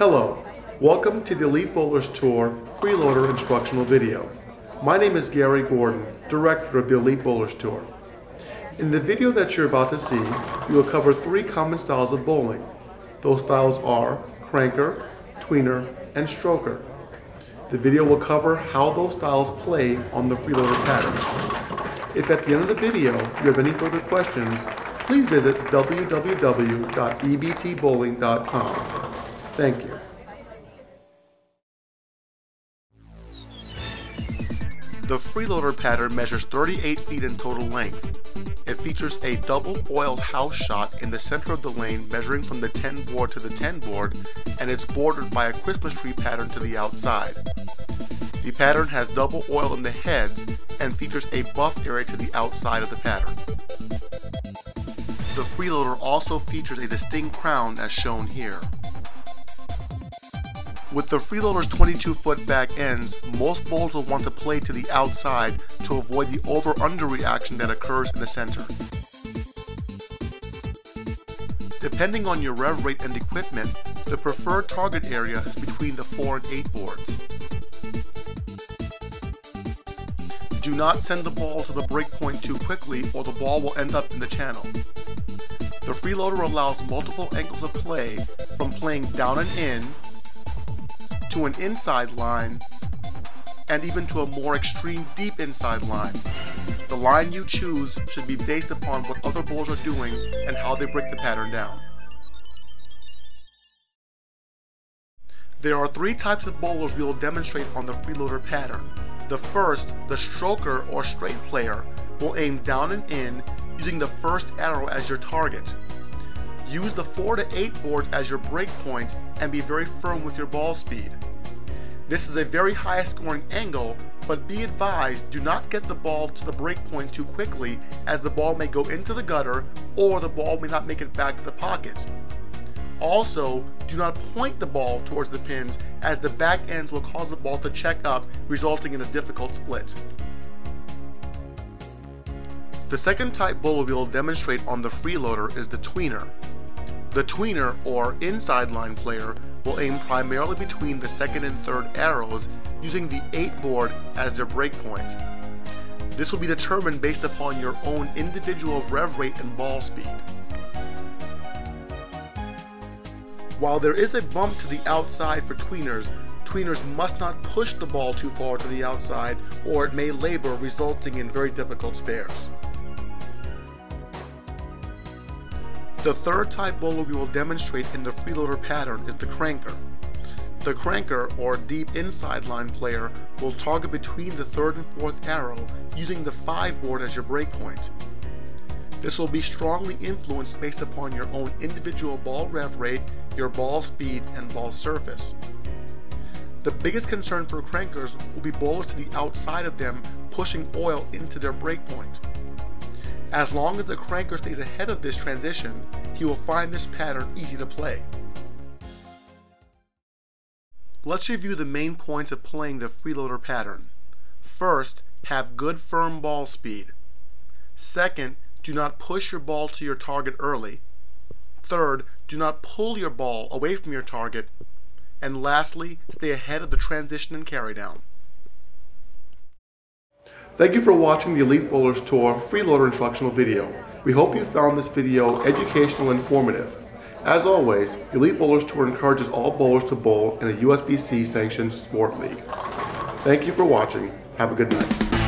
Hello, welcome to the Elite Bowlers Tour FreeLoader instructional video. My name is Gary Gordon, Director of the Elite Bowlers Tour. In the video that you're about to see, we will cover three common styles of bowling. Those styles are cranker, tweener, and stroker. The video will cover how those styles play on the FreeLoader pattern. If at the end of the video you have any further questions, please visit www.ebtbowling.com. Thank you. The FreeLoader pattern measures 38 feet in total length. It features a double oiled house shot in the center of the lane measuring from the 10 board to the 10 board and it's bordered by a Christmas tree pattern to the outside. The pattern has double oil in the heads and features a buff area to the outside of the pattern. The FreeLoader also features a distinct crown as shown here. With the FreeLoader's 22 foot back ends, most bowlers will want to play to the outside to avoid the over-under reaction that occurs in the center. Depending on your rev rate and equipment, the preferred target area is between the 4 and 8 boards. Do not send the ball to the breakpoint too quickly or the ball will end up in the channel. The FreeLoader allows multiple angles of play from playing down and in to an inside line, and even to a more extreme deep inside line. The line you choose should be based upon what other bowlers are doing and how they break the pattern down. There are three types of bowlers we will demonstrate on the FreeLoader pattern. The first, the stroker or straight player, will aim down and in using the first arrow as your target. Use the 4 to 8 boards as your break point and be very firm with your ball speed. This is a very high scoring angle, but be advised do not get the ball to the break point too quickly as the ball may go into the gutter or the ball may not make it back to the pocket. Also, do not point the ball towards the pins as the back ends will cause the ball to check up, resulting in a difficult split. The second type bowl we will demonstrate on the FreeLoader is the tweener. The tweener, or inside line player, will aim primarily between the second and third arrows using the 8 board as their breakpoint. This will be determined based upon your own individual rev rate and ball speed. While there is a bump to the outside for tweeners, tweeners must not push the ball too far to the outside or it may labor resulting in very difficult spares. The third type bowler we will demonstrate in the FreeLoader pattern is the cranker. The cranker, or deep inside line player, will target between the third and fourth arrow using the 5 board as your breakpoint. This will be strongly influenced based upon your own individual ball rev rate, your ball speed, and ball surface. The biggest concern for crankers will be bowlers to the outside of them pushing oil into their breakpoint. As long as the cranker stays ahead of this transition, he will find this pattern easy to play. Let's review the main points of playing the FreeLoader pattern. First, have good firm ball speed. Second, do not push your ball to your target early. Third, do not pull your ball away from your target. And lastly, stay ahead of the transition and carry down. Thank you for watching the Elite Bowlers Tour FreeLoader instructional video. We hope you found this video educational and informative. As always, Elite Bowlers Tour encourages all bowlers to bowl in a USBC sanctioned sport league. Thank you for watching. Have a good night.